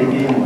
again.